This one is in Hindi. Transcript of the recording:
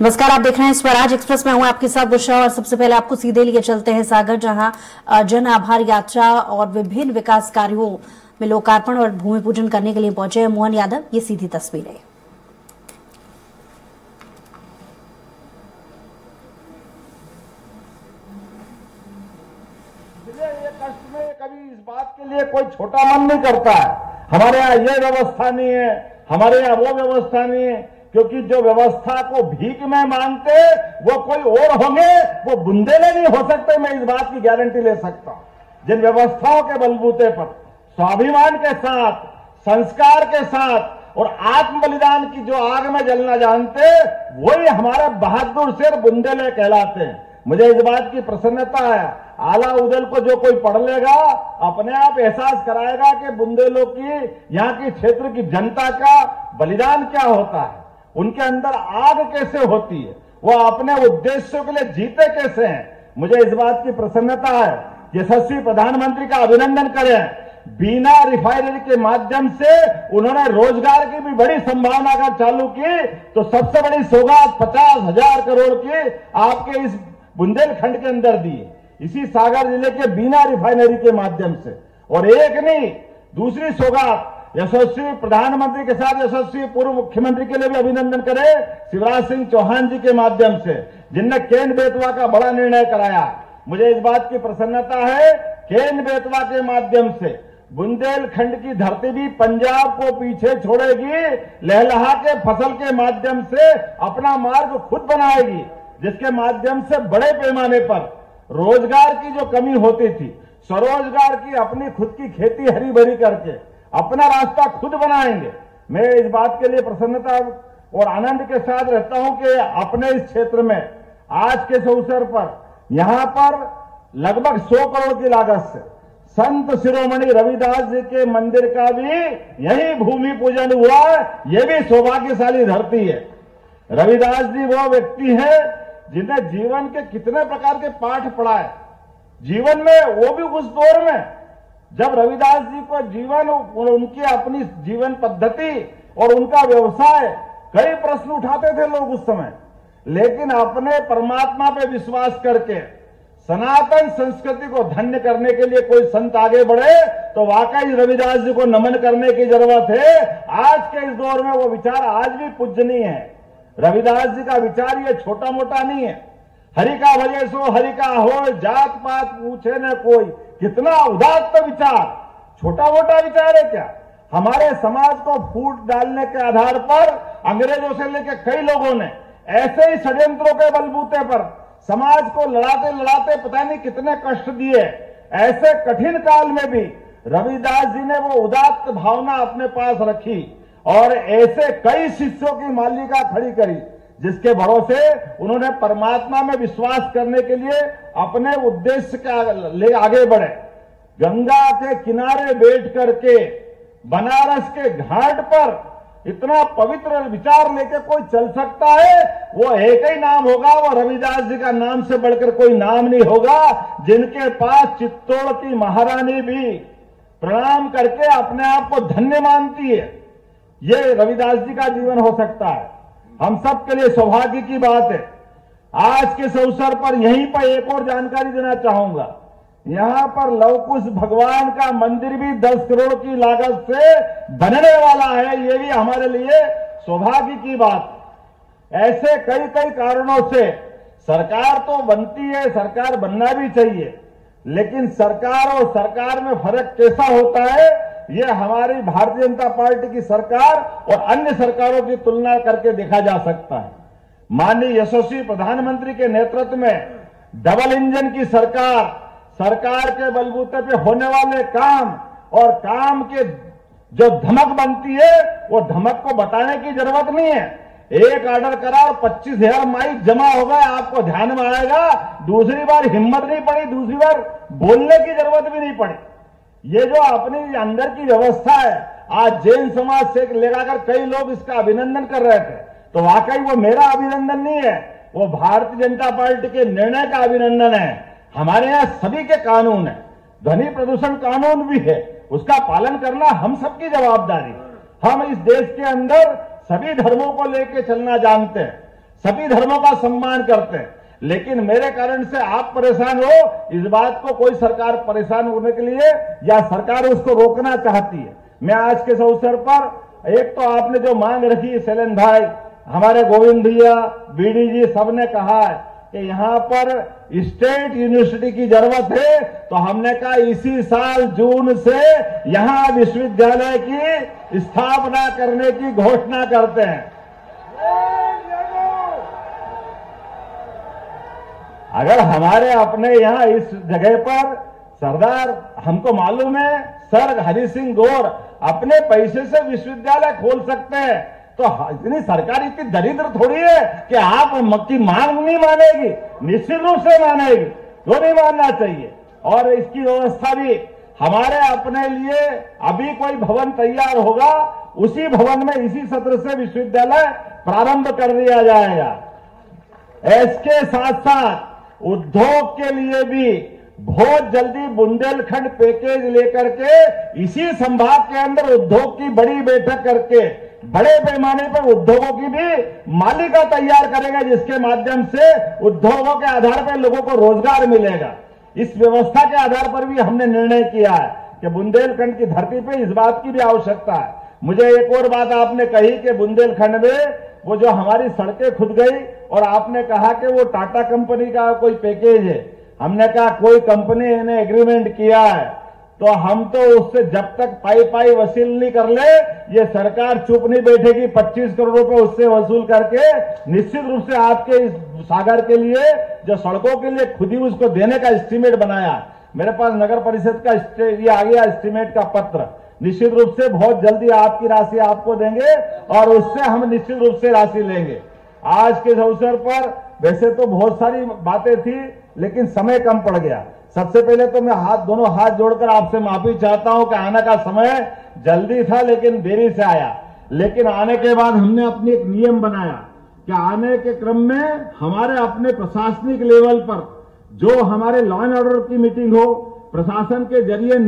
नमस्कार, आप देख रहे हैं स्वराज एक्सप्रेस। में हूँ आपके साथ बुशा और सबसे पहले आपको सीधे लिए चलते हैं सागर, जहाँ जन आभार यात्रा और विभिन्न विकास कार्यों में लोकार्पण और भूमि पूजन करने के लिए पहुँचे हैं मोहन यादव। ये सीधी तस्वीरें में कभी इस बात के लिए कोई छोटा मन नहीं करता है। हमारे यहाँ ये व्यवस्था नहीं है, हमारे यहाँ वो व्यवस्था नहीं है क्योंकि जो व्यवस्था को भीख में मांगते वो कोई और होंगे, वो बुंदेले नहीं हो सकते, मैं इस बात की गारंटी ले सकता हूँ। जिन व्यवस्थाओं के बलबूते पर, स्वाभिमान के साथ, संस्कार के साथ, और आत्म बलिदान की जो आग में जलना जानते, वही हमारे बहादुर शेर बुंदेले कहलाते हैं। मुझे इस बात की प्रसन्नता है। आला उदल को जो कोई पढ़ लेगा, अपने आप एहसास कराएगा कि बुंदेलों की, यहाँ की क्षेत्र की जनता का बलिदान क्या होता है। उनके अंदर आग कैसे होती है? वो अपने उद्देश्यों के लिए जीते कैसे हैं? मुझे इस बात की प्रसन्नता है यशस्वी प्रधानमंत्री का अभिनंदन करें। बिना रिफाइनरी के माध्यम से उन्होंने रोज़गार की भी बड़ी संभावना का चालू की तो सबसे बड़ी सौगात पचास हज़ार करोड़ की आपके इस बुंदेलखंड के अंदर दी इसी सागर ज़िले के बिना रिफाइनरी के माध्यम से। और एक नहीं, दूसरी सौगात यशस्वी प्रधानमंत्री के साथ यशस्वी पूर्व मुख्यमंत्री के लिए भी अभिनंदन करें शिवराज सिंह चौहान जी के माध्यम से, जिनने केन बेतवा का बड़ा निर्णय कराया। मुझे इस बात की प्रसन्नता है, केन बेतवा के माध्यम से। बुंदेलखंड की धरती भी पंजाब को पीछे छोड़ेगी, लहलहा के फ़सल के माध्यम से अपना मार्ग खुद बनाएगी, जिसके माध्यम से बड़े पैमाने पर रोज़गार की जो कमी होती थी, स्वरोजगार की अपनी खुद की खेती हरी भरी करके अपना रास्ता खुद बनाएँगे। मैं इस बात के लिए प्रसन्नता और आनंद के साथ रहता हूँ कि अपने इस क्षेत्र में, आज के इस अवसर पर, यहाँ पर लगभग 100 करोड़ की लागत से, संत शिरोमणि रविदास जी के मंदिर का भी यही भूमि पूजन हुआ यह भी सौभाग्यशाली धरती है। रविदास जी वो व्यक्ति है, जिन्हें जीवन के कितने प्रकार के पाठ पढ़ाए। जीवन में वो भी उस दौर में जब रविदास जी को जीवन, उनकी अपनी जीवन पद्धति और उनका व्यवसाय कई प्रश्न उठाते थे लोग उस समय। लेकिन अपने परमात्मा पे विश्वास करके, सनातन संस्कृति को धन्य करने के लिए कोई संत आगे बढ़े तो वाकई रविदास जी को नमन करने की ज़रूरत है। आज के इस दौर में वो विचार आज भी पूजनीय है। रविदास जी का विचार ये छोटा मोटा नहीं है। हरि का भजे सो हरि का हो, जात पात पूछे न कोई। कितना उदात्त विचार। छोटा मोटा विचार है क्या? हमारे समाज को फूट डालने के आधार पर अंग्रेज़ों से लेकर कई लोगों ने ऐसे ही षड्यंत्रों के बलबूते पर समाज को लड़ाते लड़ाते पता नहीं कितने कष्ट दिए। ऐसे कठिन काल में भी रविदास जी ने वो उदात्त भावना अपने पास रखी और ऐसे कई शिष्यों की मालिका खड़ी करी। जिसके भरोसे उन्होंने परमात्मा में विश्वास करने के लिए अपने उद्देश्य के ले आगे बढ़े। गंगा के किनारे बैठ करके, बनारस के घाट पर इतना पवित्र विचार लेके कोई चल सकता है, वो एक ही नाम होगा, वो रविदास जी का नाम से बढ़कर कोई नाम नहीं होगा, जिनके पास चित्तौड़ की महारानी भी प्रणाम करके अपने आप को धन्य मानती है। ये रविदास जी का जीवन हो सकता है। हम सब के लिए सौभाग्य की बात है। आज के इस अवसर पर यहीं पर एक और जानकारी देना चाहूँगा। यहाँ पर लवकुश भगवान का मंदिर भी 10 करोड़ की लागत से बनने वाला है, ये भी हमारे लिए सौभाग्य की बात ऐसे कई कई कारणों से सरकार तो बनती है, सरकार बनना भी चाहिए, लेकिन सरकार और सरकार में फ़र्क कैसा होता है ये हमारी भारतीय जनता पार्टी की सरकार और अन्य सरकारों की तुलना करके देखा जा सकता है। माननीय यशस्वी प्रधानमंत्री के नेतृत्व में डबल इंजन की सरकार सरकार के बलबूते पे होने वाले काम और काम के जो धमक बनती है, वो धमक को बताने की ज़रूरत नहीं है। एक ऑर्डर करा और पच्चीस हज़ार माइक जमा हो गए, आपको ध्यान में आएगा, दूसरी बार हिम्मत नहीं पड़ी, दूसरी बार बोलने की ज़रूरत भी नहीं पड़ी। ये जो अपनी अंदर की व्यवस्था है, आज जैन समाज से लगाकर कई लोग इसका अभिनंदन कर रहे थे। तो वाकई वो मेरा अभिनंदन नहीं है, वो भारतीय जनता पार्टी के निर्णय का अभिनंदन है। हमारे यहाँ सभी के कानून है। ध्वनि प्रदूषण कानून भी है। उसका पालन करना हम सबकी जवाबदारी। हम इस देश के अंदर सभी धर्मों को लेकर चलना जानते हैं, सभी धर्मों का सम्मान करते हैं। लेकिन मेरे कारण से आप परेशान हो, इस बात को कोई सरकार परेशान होने के लिए या सरकार उसको रोकना चाहती है। मैं आज के अवसर पर, एक तो आपने जो मांग रखी शैलेंद्र भाई, हमारे गोविंद भैया, बीडी जी, सबने कहा है कि यहाँ पर स्टेट यूनिवर्सिटी की ज़रूरत है तो हमने कहा इसी साल जून से यहाँ विश्वविद्यालय की स्थापना करने की घोषणा करते हैं। अगर हमारे अपने यहाँ इस जगह पर, सरदार, हमको मालूम है, सर हरि सिंह गौर अपने पैसे से विश्वविद्यालय खोल सकते हैं तो इतनी सरकार इतनी दरिद्र थोड़ी है कि आप की मांग नहीं मानेगी, निश्चित रूप से मानेगी तो नहीं मानना चाहिए? और इसकी व्यवस्था भी, हमारे अपने लिए अभी कोई भवन तैयार होगा, उसी भवन में इसी सत्र से विश्वविद्यालय प्रारंभ कर दिया जाएगा। इसके साथ साथ उद्योग के लिए भी बहुत जल्दी बुंदेलखंड पैकेज लेकर के इसी संभाग के अंदर उद्योग की बड़ी बैठक करके, बड़े पैमाने पर उद्योगों की भी मालिका तैयार करेगा, जिसके माध्यम से उद्योगों के आधार पर लोगों को रोज़गार मिलेगा। इस व्यवस्था के आधार पर भी हमने निर्णय किया है कि बुंदेलखंड की धरती पे इस बात की भी आवश्यकता है। मुझे एक और बात आपने कही कि बुंदेलखंड में वो जो हमारी सड़कें खुद गई और आपने कहा कि वो टाटा कंपनी का कोई पैकेज है। हमने कहा, कोई कंपनी ने एग्रीमेंट किया है तो हम तो उससे जब तक पाई पाई वसूल नहीं कर ले, ये सरकार चुप नहीं बैठेगी 25 करोड़ रुपए उससे वसूल करके निश्चित रूप से आपके इस सागर के लिए, जो सड़कों के लिए खुद ही उसको देने का एस्टीमेट बनाया। मेरे पास नगर परिषद का ये आ गया एस्टीमेट का पत्र। निश्चित रूप से बहुत जल्दी आपकी राशि आपको देंगे और उससे हम निश्चित रूप से राशि लेंगे। आज के अवसर पर वैसे तो बहुत सारी बातें थी, लेकिन समय कम पड़ गया। सबसे पहले तो मैं हाथ, दोनों हाथ जोड़कर आपसे माफ़ी चाहता हूँ कि आने का समय जल्दी था, लेकिन देरी से आया। लेकिन आने के बाद हमने अपनी एक नियम बनाया कि आने के क्रम में हमारे अपने प्रशासनिक लेवल पर जो हमारे लॉ एंड ऑर्डर की मीटिंग हो, प्रशासन के ज़रिए